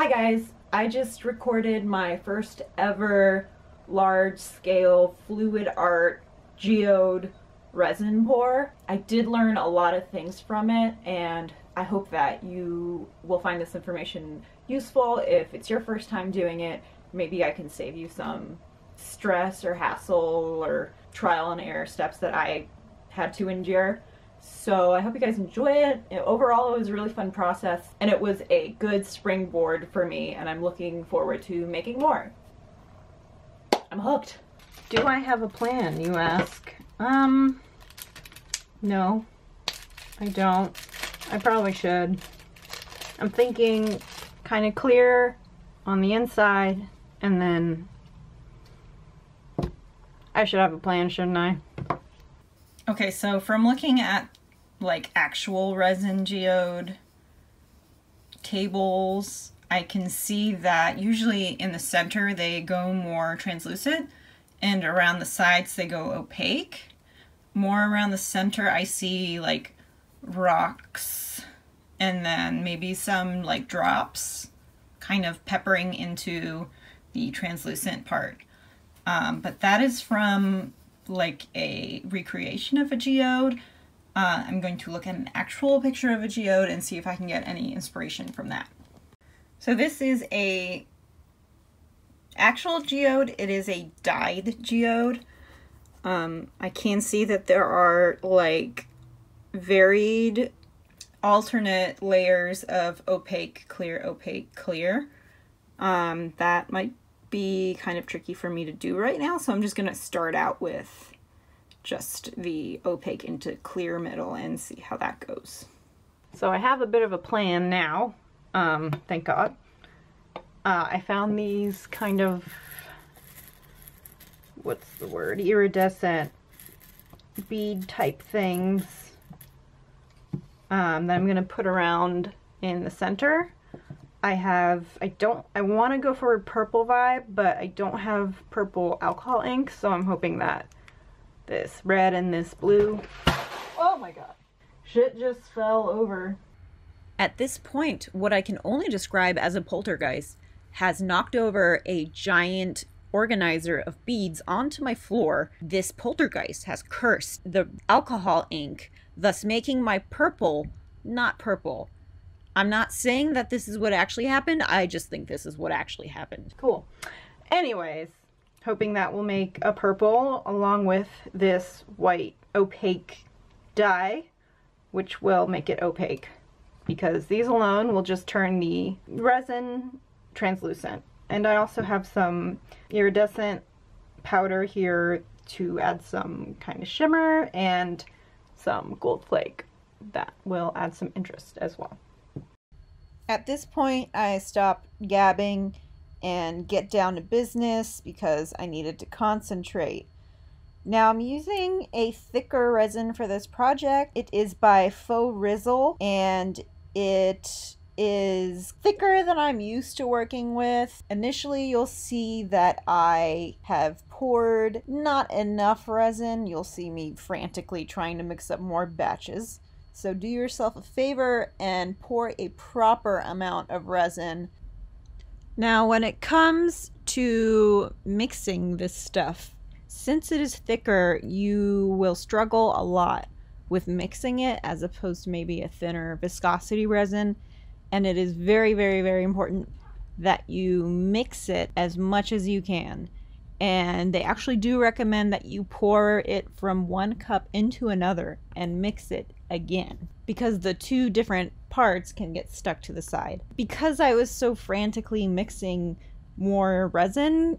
Hi guys, I just recorded my first ever large scale fluid art geode resin pour. I did learn a lot of things from it and I hope that you will find this information useful. If it's your first time doing it, maybe I can save you some stress or hassle or trial and error steps that I had to endure. So I hope you guys enjoy it. Overall, it was a really fun process and it was a good springboard for me and I'm looking forward to making more. I'm hooked. Do I have a plan, you ask? Um, no, I don't. I probably should. I'm thinking kind of clear on the inside and then I should have a plan, shouldn't I? Okay, so from looking at like actual resin geode tables, I can see that usually in the center they go more translucent and around the sides they go opaque. More around the center I see like rocks and then maybe some like drops kind of peppering into the translucent part. Um, but that is from like a recreation of a geode. Uh, I'm going to look at an actual picture of a geode and see if I can get any inspiration from that. So this is a actual geode. It is a dyed geode. Um, I can see that there are like varied alternate layers of opaque, clear, opaque, clear. Um, that might be kind of tricky for me to do right now, so I'm just going to start out with just the opaque into clear middle and see how that goes. So I have a bit of a plan now, um, thank God. Uh, I found these kind of, what's the word, iridescent bead type things um, that I'm going to put around in the center. I have, I don't, I want to go for a purple vibe, but I don't have purple alcohol ink, so I'm hoping that this red and this blue. Oh my god. Shit just fell over. At this point, what I can only describe as a poltergeist has knocked over a giant organizer of beads onto my floor. This poltergeist has cursed the alcohol ink, thus making my purple not purple. I'm not saying that this is what actually happened. I just think this is what actually happened. Cool. Anyways, hoping that will make a purple along with this white opaque dye, which will make it opaque because these alone will just turn the resin translucent. And I also have some iridescent powder here to add some kind of shimmer and some gold flake that will add some interest as well. At this point, I stop gabbing and get down to business because I needed to concentrate. Now I'm using a thicker resin for this project. It is by Faux Rizzle and it is thicker than I'm used to working with. Initially, you'll see that I have poured not enough resin. You'll see me frantically trying to mix up more batches. So do yourself a favor and pour a proper amount of resin. Now when it comes to mixing this stuff, since it is thicker, you will struggle a lot with mixing it as opposed to maybe a thinner viscosity resin. And it is very, very, very important that you mix it as much as you can and they actually do recommend that you pour it from one cup into another and mix it again because the two different parts can get stuck to the side. Because I was so frantically mixing more resin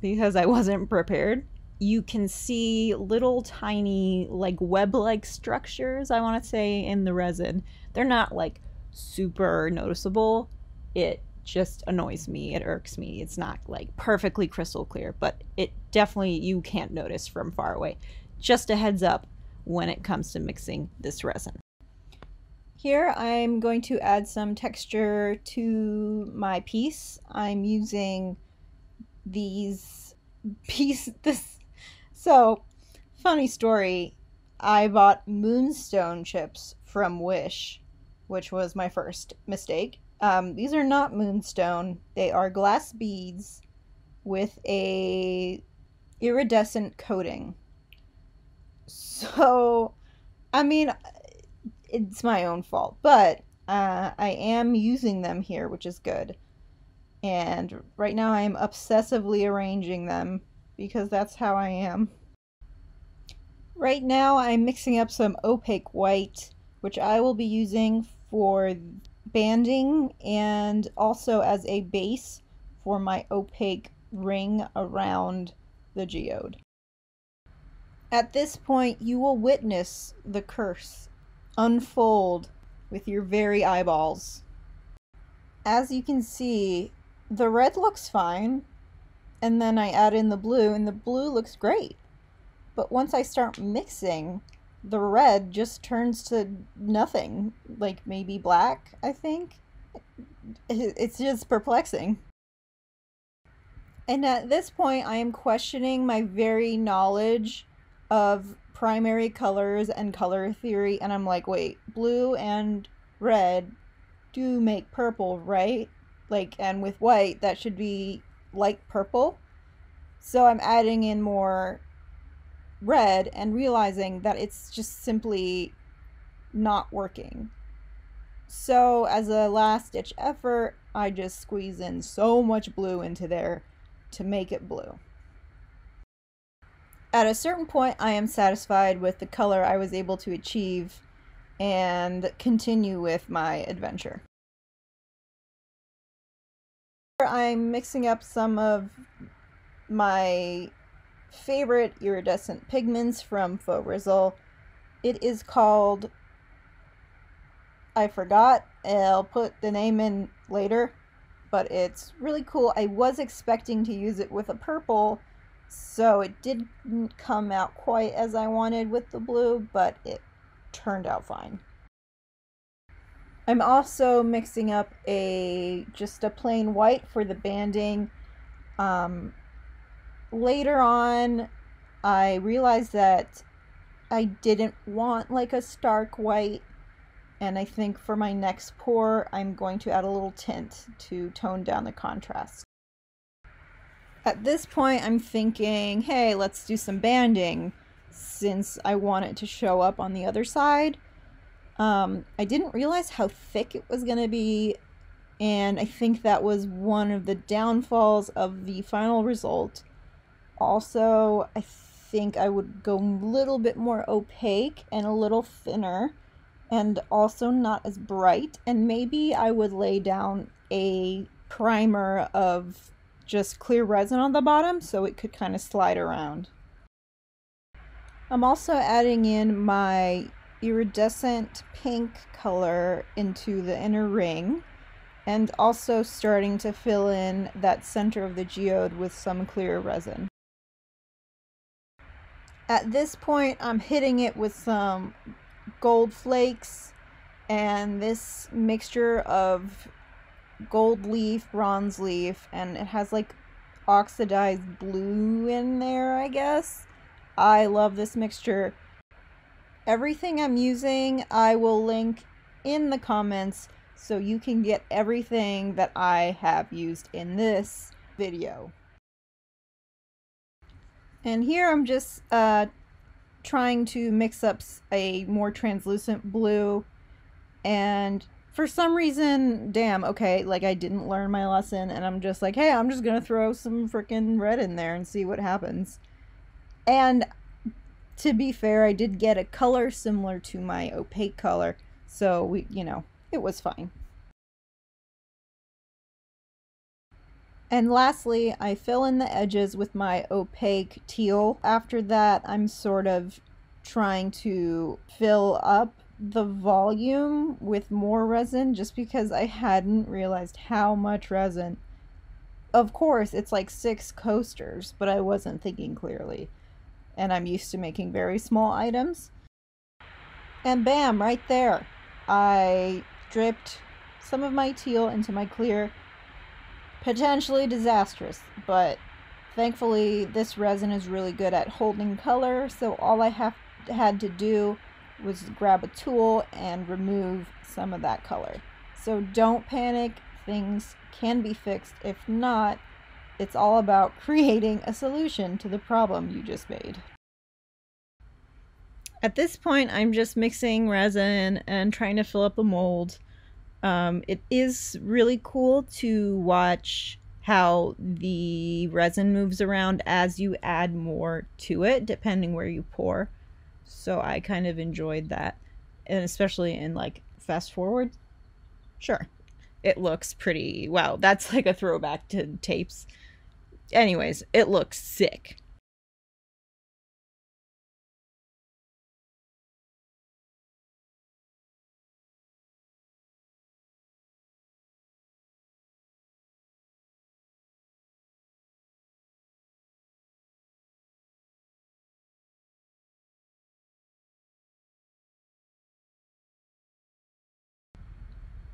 because I wasn't prepared, you can see little tiny like web-like structures, I want to say, in the resin. They're not like super noticeable. It just annoys me. It irks me. It's not like perfectly crystal clear, but it definitely you can't notice from far away. Just a heads up when it comes to mixing this resin. Here I'm going to add some texture to my piece. I'm using these piece this so funny story. I bought moonstone chips from Wish, which was my first mistake Um, these are not moonstone. They are glass beads with a iridescent coating. So, I mean, it's my own fault, but uh, I am using them here, which is good. And right now I am obsessively arranging them because that's how I am. Right now I'm mixing up some opaque white, which I will be using for banding and also as a base for my opaque ring around the geode. At this point, you will witness the curse unfold with your very eyeballs. As you can see, the red looks fine, and then I add in the blue, and the blue looks great. But once I start mixing, the red just turns to nothing, like maybe black, I think. It's just perplexing. And at this point, I am questioning my very knowledge of primary colors and color theory, and I'm like, wait, blue and red do make purple, right? Like, and with white, that should be light purple. So I'm adding in more red and realizing that it's just simply not working. So, as a last ditch effort, I just squeeze in so much blue into there to make it blue. At a certain point, I am satisfied with the color I was able to achieve and continue with my adventure. I'm mixing up some of my favorite iridescent pigments from Faux It is called, I forgot, I'll put the name in later, but it's really cool. I was expecting to use it with a purple, so it didn't come out quite as I wanted with the blue, but it turned out fine. I'm also mixing up a just a plain white for the banding. Um, later on, I realized that I didn't want like a stark white and I think for my next pour I'm going to add a little tint to tone down the contrast. At this point I'm thinking, hey, let's do some banding since I want it to show up on the other side. Um, I didn't realize how thick it was going to be and I think that was one of the downfalls of the final result. Also, I think I would go a little bit more opaque and a little thinner and also not as bright. And maybe I would lay down a primer of just clear resin on the bottom so it could kind of slide around. I'm also adding in my iridescent pink color into the inner ring and also starting to fill in that center of the geode with some clear resin. At this point, I'm hitting it with some gold flakes and this mixture of gold leaf, bronze leaf, and it has like oxidized blue in there, I guess. I love this mixture. Everything I'm using, I will link in the comments so you can get everything that I have used in this video. And here I'm just uh, trying to mix up a more translucent blue and for some reason damn okay like i didn't learn my lesson and i'm just like hey i'm just gonna throw some freaking red in there and see what happens and to be fair i did get a color similar to my opaque color so we you know it was fine And lastly, I fill in the edges with my opaque teal. After that, I'm sort of trying to fill up the volume with more resin just because I hadn't realized how much resin. Of course, it's like six coasters, but I wasn't thinking clearly. And I'm used to making very small items. And bam, right there. I dripped some of my teal into my clear potentially disastrous, but thankfully this resin is really good at holding color, so all I have had to do was grab a tool and remove some of that color. So don't panic, things can be fixed. If not, it's all about creating a solution to the problem you just made. At this point, I'm just mixing resin and trying to fill up the mold. Um, it is really cool to watch how the resin moves around as you add more to it, depending where you pour. So I kind of enjoyed that. And especially in like fast forward. Sure. It looks pretty wow, that's like a throwback to tapes. Anyways, it looks sick.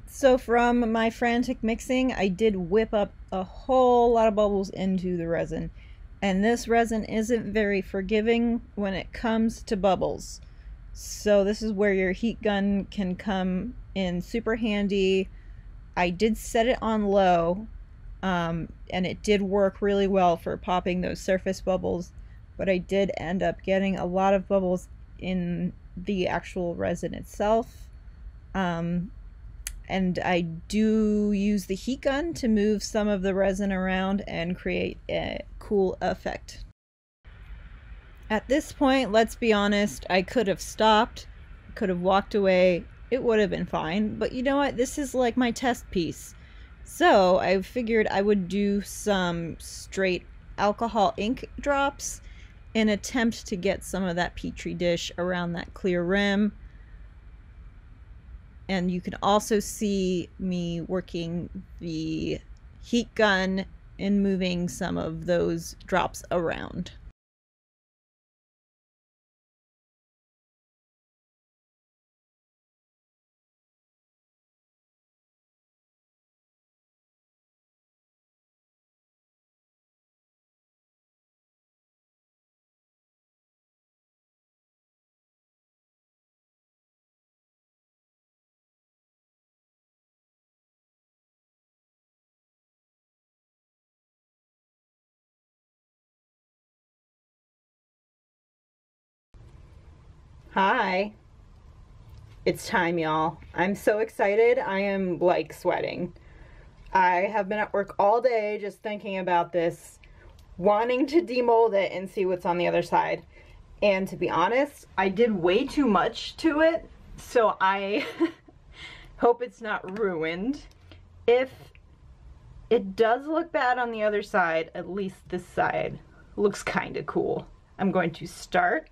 So from my frantic mixing, I did whip up a whole lot of bubbles into the resin. And this resin isn't very forgiving when it comes to bubbles. So this is where your heat gun can come in super handy. I did set it on low, um, and it did work really well for popping those surface bubbles, but I did end up getting a lot of bubbles in the actual resin itself. Um, and I do use the heat gun to move some of the resin around and create a cool effect. At this point, let's be honest, I could have stopped, could have walked away, it would have been fine, but you know what, this is like my test piece. So I figured I would do some straight alcohol ink drops in attempt to get some of that petri dish around that clear rim and you can also see me working the heat gun and moving some of those drops around. Hi. It's time, y'all. I'm so excited. I am like sweating. I have been at work all day just thinking about this, wanting to demold it and see what's on the other side. And to be honest, I did way too much to it, so I hope it's not ruined. If it does look bad on the other side, at least this side looks kind of cool. I'm going to start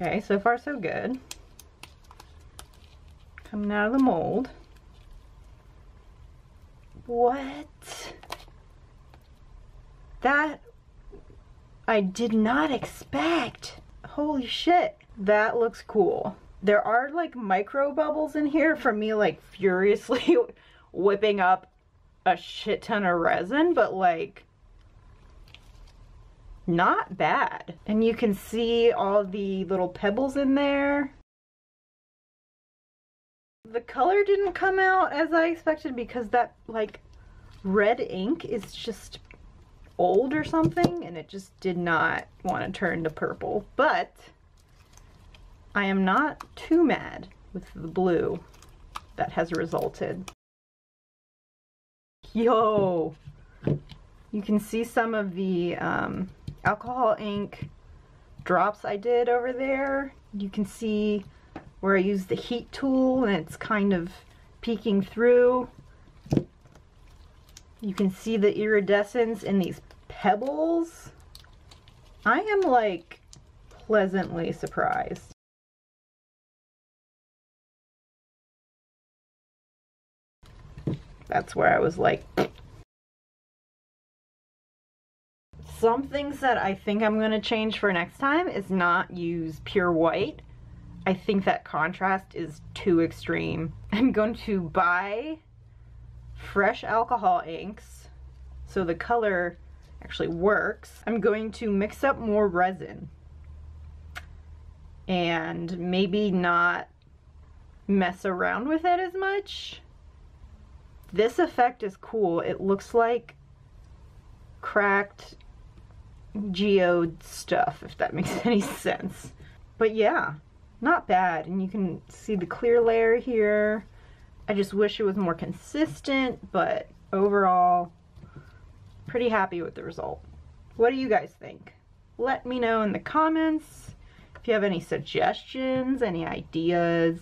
Okay, so far so good. Coming out of the mold. What? That I did not expect. Holy shit. That looks cool. There are like micro bubbles in here from me like furiously whipping up a shit ton of resin, but like not bad. And you can see all the little pebbles in there. The color didn't come out as I expected because that like red ink is just old or something and it just did not want to turn to purple. But I am not too mad with the blue that has resulted. Yo! You can see some of the um, alcohol ink drops I did over there. You can see where I used the heat tool and it's kind of peeking through. You can see the iridescence in these pebbles. I am like pleasantly surprised. That's where I was like, Some things that I think I'm going to change for next time is not use pure white. I think that contrast is too extreme. I'm going to buy fresh alcohol inks so the color actually works. I'm going to mix up more resin and maybe not mess around with it as much. This effect is cool. It looks like cracked geode stuff, if that makes any sense. But yeah, not bad. And you can see the clear layer here. I just wish it was more consistent, but overall, pretty happy with the result. What do you guys think? Let me know in the comments if you have any suggestions, any ideas.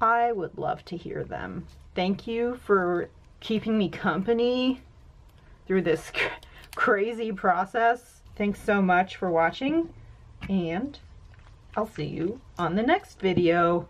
I would love to hear them. Thank you for keeping me company through this crazy process. Thanks so much for watching, and I'll see you on the next video.